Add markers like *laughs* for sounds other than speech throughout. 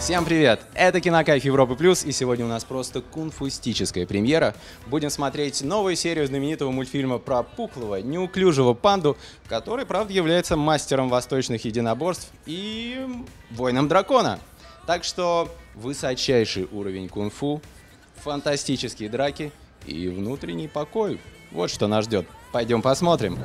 Всем привет! Это Кинокайф Европы Плюс, и сегодня у нас просто кунфустическая премьера. Будем смотреть новую серию знаменитого мультфильма про пухлого, неуклюжего панду, который, правда, является мастером восточных единоборств и воином дракона. Так что высочайший уровень кунг-фу, фантастические драки и внутренний покой. Вот что нас ждет. Пойдем посмотрим.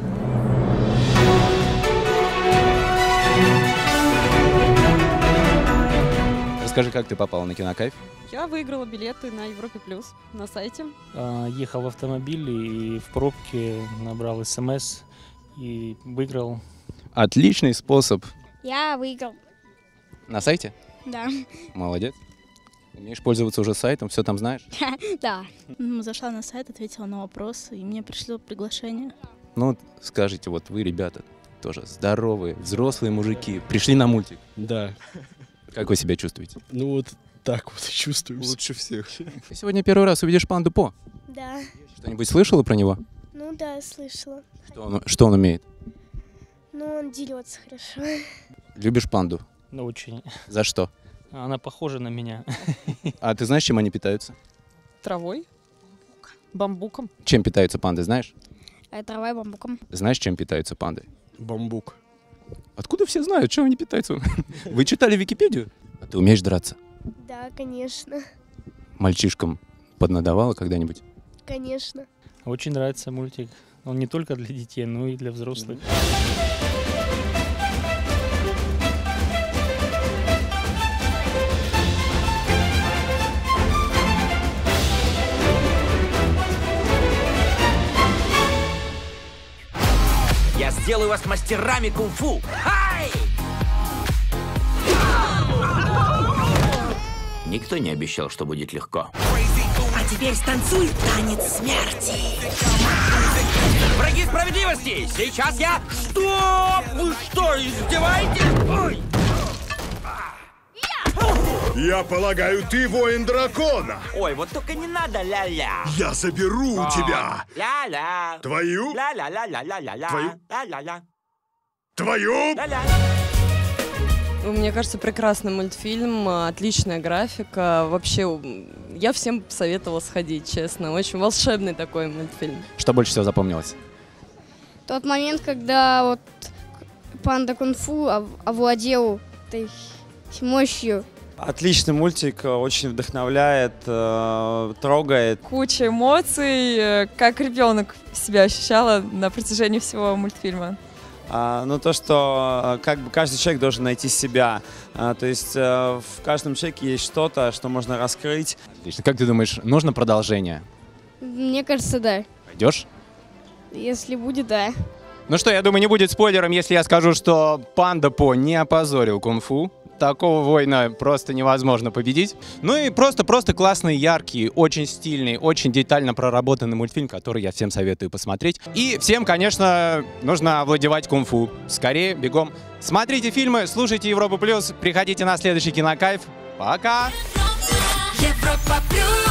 Расскажи, как ты попал на Кинокайф? Я выиграла билеты на Европе Плюс на сайте. А, Ехал в автомобиле и в пробке набрал смс и выиграл. Отличный способ. Я выиграл. На сайте? Да. Молодец. Умеешь пользоваться уже сайтом, все там знаешь? *laughs* Да. Зашла на сайт, ответила на вопрос, и мне пришло приглашение. Ну, вот скажите, вот вы, ребята, тоже здоровые, взрослые мужики, пришли на мультик. Да. Как вы себя чувствуете? Ну вот так вот и чувствуем. Лучше всех. Ты сегодня первый раз увидишь панду По. Да. Что-нибудь слышала про него? Ну да, слышала. Что он, что он умеет? Ну, он дерется хорошо. Любишь панду? Ну, очень. За что? Она похожа на меня. А ты знаешь, чем они питаются? Травой, бамбуком. Чем питаются панды, знаешь? Трава и бамбуком. Знаешь, чем питаются панды? Бамбук. Откуда все знают, чем они питаются? *laughs* Вы читали Википедию? А ты умеешь драться? Да, конечно. Мальчишкам поднадавала когда-нибудь? Конечно. Очень нравится мультик. Он не только для детей, но и для взрослых. Сделаю вас мастерами кунг-фу! Хай! Никто не обещал, что будет легко. А теперь станцуй танец смерти. Враги справедливости! Сейчас я... Что? Вы что, издеваетесь? Я полагаю, ты воин дракона. Ой, вот только не надо ля-ля. Я заберу у тебя Ля-ля. твою, Ля-ля-ля-ля-ля-ля. Твою? Ля-ля-ля. твою. Ля-ля. Мне кажется, прекрасный мультфильм, а, отличная графика. Вообще, я всем советовала сходить, честно. Очень волшебный такой мультфильм. Что больше всего запомнилось? Тот момент, когда вот панда кунг-фу ов- овладел этой мощью. Отличный мультик, э, очень вдохновляет, э, трогает. куча эмоций, э, как ребенок себя ощущала на протяжении всего мультфильма. А, ну, то, что как бы каждый человек должен найти себя. А, то есть в каждом человеке есть что-то, что можно раскрыть. Отлично. Как ты думаешь, нужно продолжение? Мне кажется, да. Пойдешь? Если будет, да. Ну что, я думаю, не будет спойлером, если я скажу, что Панда По не опозорил кунг-фу. Такого воина просто невозможно победить. Ну и просто-просто классный, яркий, очень стильный, очень детально проработанный мультфильм, который я всем советую посмотреть. И всем, конечно, нужно овладевать кунг-фу. Скорее, бегом. Смотрите фильмы, слушайте Европу Плюс, приходите на следующий кинокайф. Пока! Европа плюс.